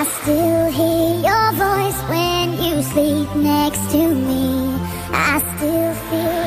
I still hear your voice when you sleep next to me. I still feel.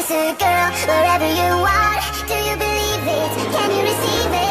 promise a girl wherever you are. Do you believe it? Can you receive it?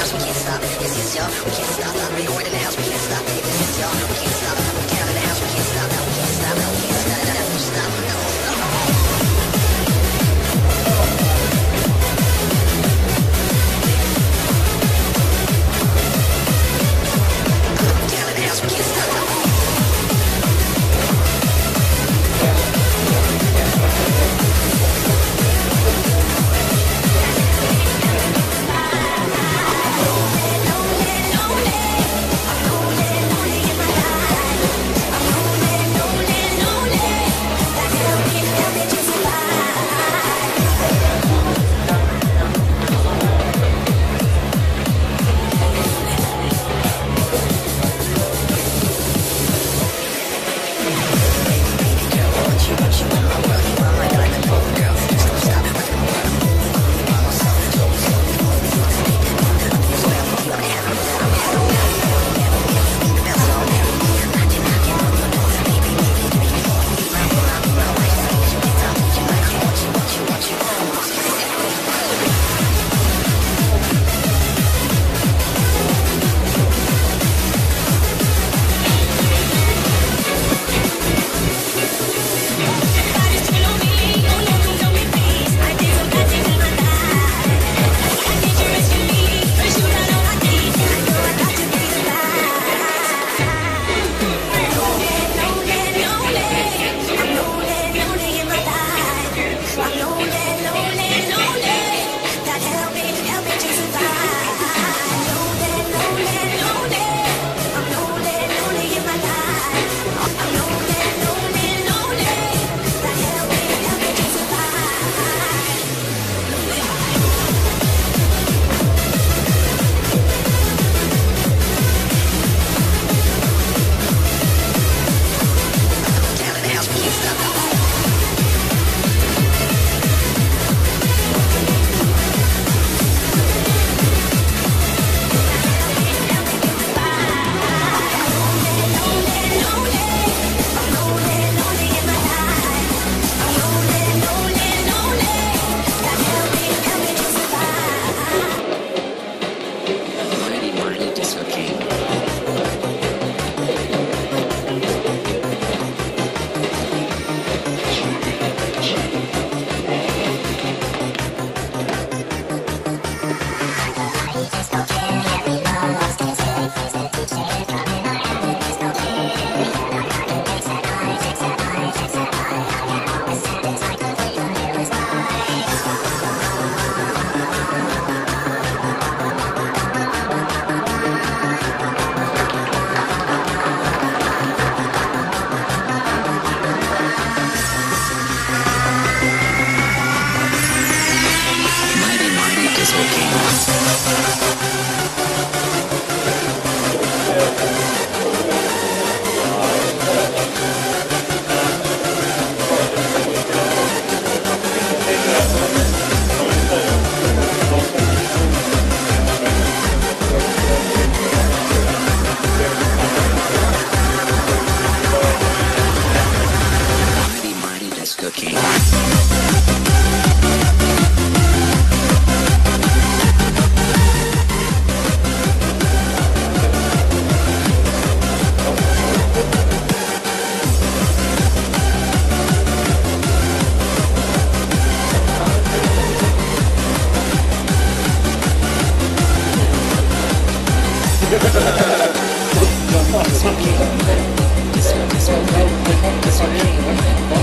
house, we can't stop. This is y'all, we can't stop. I'm recording the house, we can't stop. This is y'all, we can't stop. Mighty, Disco